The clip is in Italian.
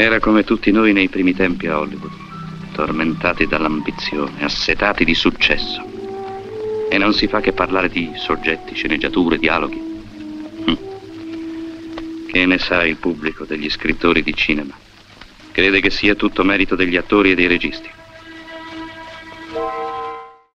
Era come tutti noi nei primi tempi a Hollywood, tormentati dall'ambizione, assetati di successo. E non si fa che parlare di soggetti, sceneggiature, dialoghi. Hm. Che ne sa il pubblico degli scrittori di cinema? Crede che sia tutto merito degli attori e dei registi.